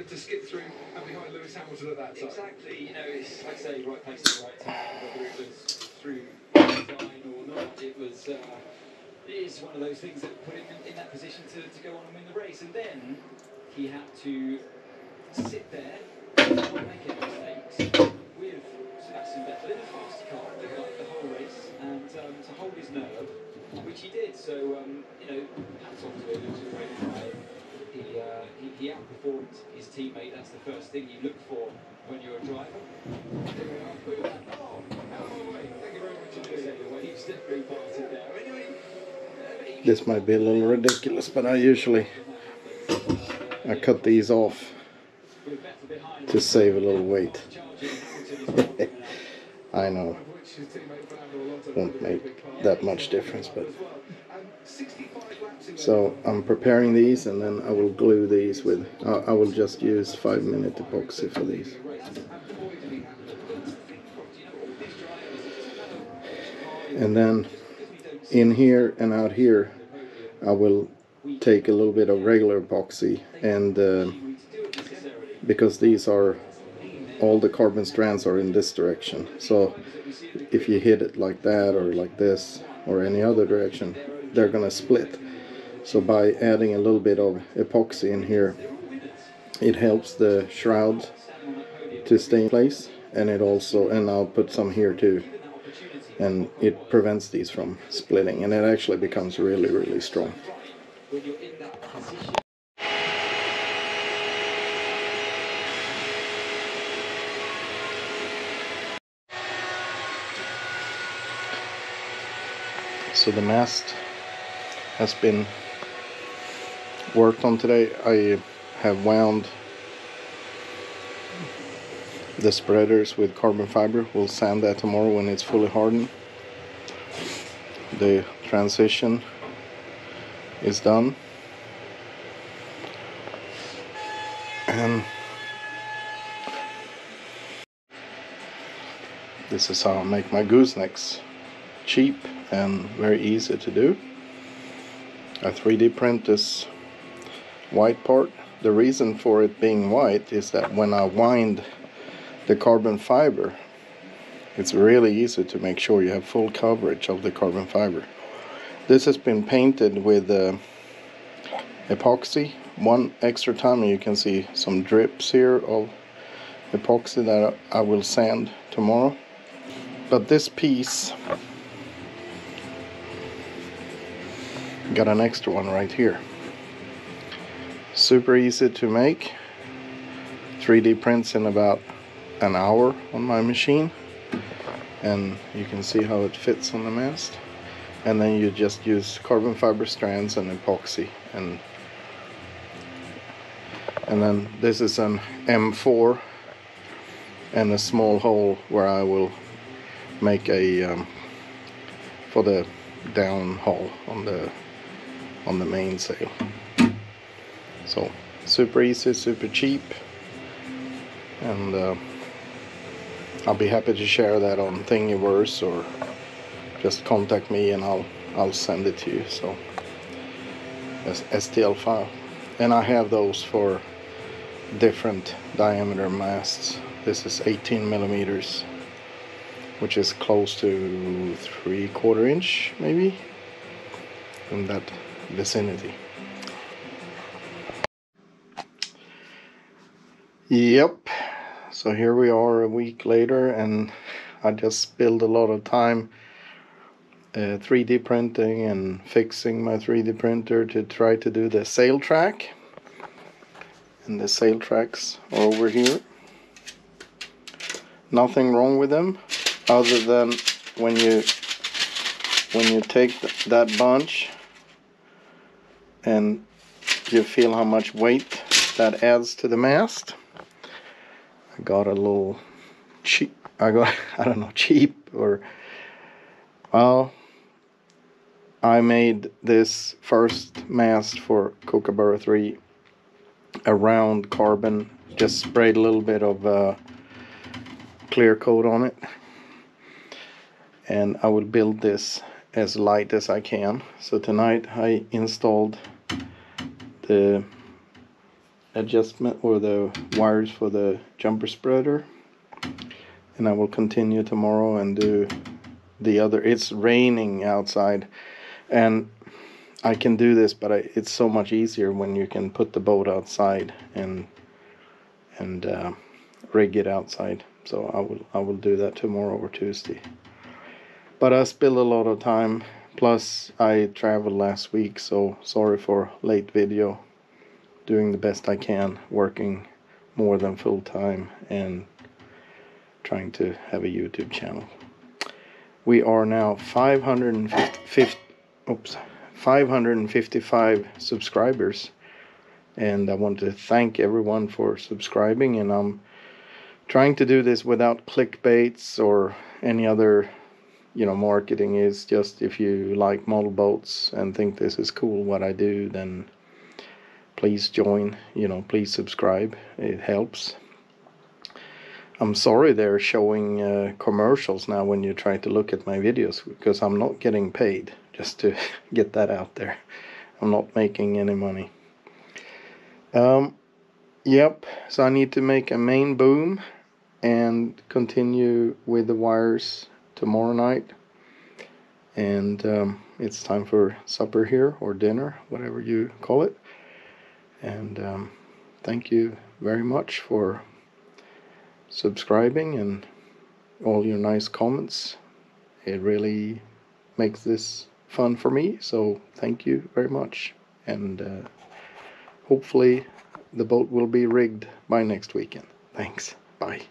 to skip through and behind Lewis Hamilton at that time. Exactly, you know, it's like I say, right place at the right time, whether it was through design or not, it was, uh, it is one of those things that put him in, in that position to, to go on and win the race. And then he had to sit there, not make any mistakes, with Sebastian Vettel in a fast car the, the whole race, and um, to hold his nerve, which he did. So, um, you know, hats off to him, it was a great drive. He, uh, he, he outperformed his teammate. That's the first thing you look for when you're a driver. This might be a little ridiculous, but I usually I cut these off to save a little weight. I know, won't make that much difference, but as well. And 65 laps in so I'm preparing these and then I will glue these with. I I will just use five minute epoxy for these. And then in here and out here, I will take a little bit of regular epoxy and uh, because these are all the carbon strands are in this direction. So if you hit it like that or like this or any other direction, they're gonna split. So by adding a little bit of epoxy in here, it helps the shroud to stay in place and it also and I'll put some here too and it prevents these from splitting and it actually becomes really really strong so the mast has been worked on today. I have wound the spreaders with carbon fiber. We'll sand that tomorrow when it's fully hardened. The transition is done. And this is how I make my goosenecks cheap and very easy to do I 3D print this white part. The reason for it being white is that when I wind the carbon fiber it's really easy to make sure you have full coverage of the carbon fiber. This has been painted with uh, epoxy. One extra time you can see some drips here of epoxy that I will sand tomorrow. But this piece got an extra one right here. Super easy to make. 3d prints in about an hour on my machine and you can see how it fits on the mast. And then you just use carbon fiber strands and epoxy and and then this is an M4 and a small hole where I will make a um, for the downhaul on the on the mainsail so super easy super cheap and uh, I'll be happy to share that on Thingiverse or just contact me and I'll I'll send it to you so. As STL file. And I have those for different diameter masts. This is 18 millimeters which is close to three quarter inch maybe? And that vicinity. Yep. So here we are a week later and I just spilled a lot of time uh, 3D printing and fixing my 3D printer to try to do the sail track. And the sail tracks are over here. Nothing wrong with them other than when you when you take th that bunch and you feel how much weight that adds to the mast. I got a little cheap I got I don't know cheap or well I made this first mast for Kookaburra 3 around carbon just sprayed a little bit of uh, clear coat on it. And I will build this as light as I can. So tonight I installed the adjustment or the wires for the jumper spreader. And I will continue tomorrow and do the other. It's raining outside and I can do this but I, it's so much easier when you can put the boat outside and and uh, rig it outside. So I will I will do that tomorrow or Tuesday. But I spilled a lot of time plus I traveled last week so sorry for late video doing the best I can, working more than full time, and trying to have a YouTube channel. We are now 550, oops, 555 subscribers, and I want to thank everyone for subscribing. And I'm trying to do this without clickbaits or any other, you know, marketing. Is just if you like model boats and think this is cool what I do, then please join you know please subscribe. It helps. I'm sorry they're showing uh, commercials now when you try to look at my videos because i'm not getting paid just to get that out there. I'm not making any money. Um yep so i need to make a main boom and continue with the wires tomorrow night and um, it's time for supper here or dinner whatever you call it and um, thank you very much for subscribing and all your nice comments. It really makes this fun for me. So thank you very much. And uh, hopefully the boat will be rigged by next weekend. Thanks. Bye.